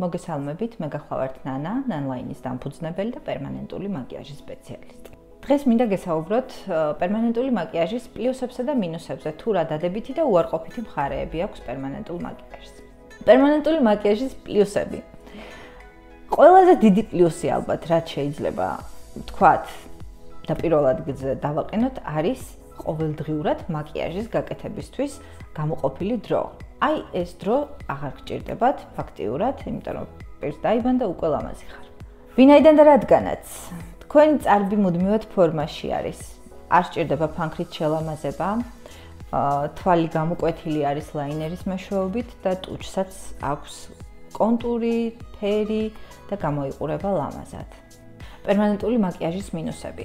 მოგესალმებით, მე გახლავართ ნანა, ნანლაინის დამფუძნებელი და პერმანენტული მაკიაჟის სპეციალისტი. დღეს მინდა გესაუბროთ პერმანენტული მაკიაჟის პლუსებსა და მინუსებზე, თუ რა დადებითი და უარყოფითი მხარეები აქვს პერმანენტულ მაკიაჟს. პერმანენტული მაკიაჟის პლუსები. ყველაზე დიდი პლუსი ალბათ, რაც შეიძლება თქვათ და პირველ ადგილზე დავაყენოთ, არის ყოველდღიურად მაკიაჟის გაკეთებისთვის გამოყოფილი დრო. აი ეს დრო აღარ გჭირდებათ ფაქტიურად, იმიტომ რომ პირს დაიბან და უკვე ლამაზი ხარ. ვინაიდან და რადგანაც თქვენი წარბი მუდმივად ფორმაში არის. არ სჭირდება ფანქრით შელამაზება. თვალი გამოკვეთილი არის ლაინერის მეშვეობით და ტუჩსაც აქვს კონტური, ფერი და გამოიყურება ლამაზად. პერმანენტული მაკიაჟის მინუსები.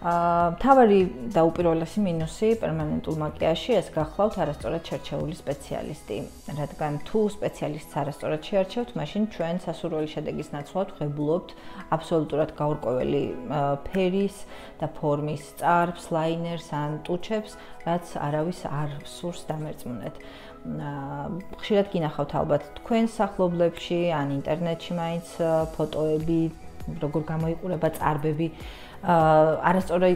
აა თავარი და უპირველესი მინუსი პერმანენტულ მაკიაჟში ეს გახლავთ არასწორად შერჩეული სპეციალისტი. რადგან თუ სპეციალისტს არასწორად შეარჩევთ, მაშინ ჩვენ სასურველი შედეგის ნაცვლად ღებულობთ აბსოლუტურად გაურკვეველი ფერის და ფორმის წარბს, ლაინერს ან ტუჩებს, რაც არავის არ სურს დამერწმუნეთ. ხშირად გინახავთ ალბათ თქვენ სახლობლებში ან ინტერნეტში მაინც ფოტოები, როგორ გამოიყურება წარბები არასწორი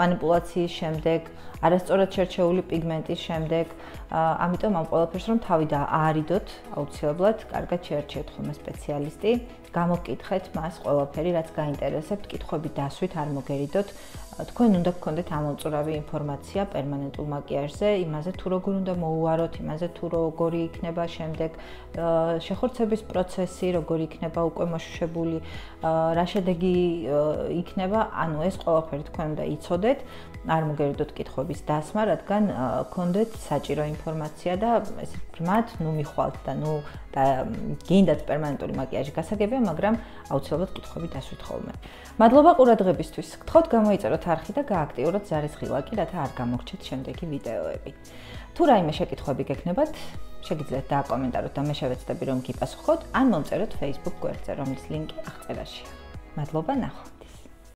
манипуляციის შემდეგ, არასწორად შერჩეული პიგმენტის შემდეგ, ამიტომ ამ ყველაფერს რომ თავი დააარიდოთ, აუცილებლად კარგად შეერჩიოთ ხოლმე სპეციალისტი. გამოგკითხეთ მას ყველაფერი, რაც გაინტერესებთ, კითხვები დასვით არ მოგერიდოთ. თქვენ უნდა გქონდეთ ამოწურავი ინფორმაცია პერმანენტულ მაკიაჟზე, იმაზე თუ როგორ უნდა მოუაროთ, იმაზე თუ როგორი იქნება შემდეგ შეხორცების პროცესი, როგორი იქნება უკვე მოშუშებული, რა შედეგი იქნება, ანუ ეს ყველაფერი თქვენ უნდა იცოდეთ. არ მოგერიდოთ კითხვების დასმა, რადგან გქონდეთ საჭირო ინფორმაცია და ეს ბრმად, ნუ მიხვალთ და ნუ გინდათ პერმანენტული მაკიაჟი გასაგებია, მაგრამ აუცილებლად კითხვები დასვით ხოლმე. მადლობა ყურადღებისთვის. გთხოვთ გამოიწეროთ არხი და გააქტიუროთ ზარის ღილაკი, რათა არ გამოგჩეთ შემდეგი ვიდეოები. თუ რაიმე შეკითხვები გექნებათ, შეგიძლიათ დააკომენტაროთ და მე შევეცდები რომ გიპასუხოთ, ან მომწეროთ Facebook გვერდზე, რომლის ლინკი აღწერაშია. მადლობა, ნახო.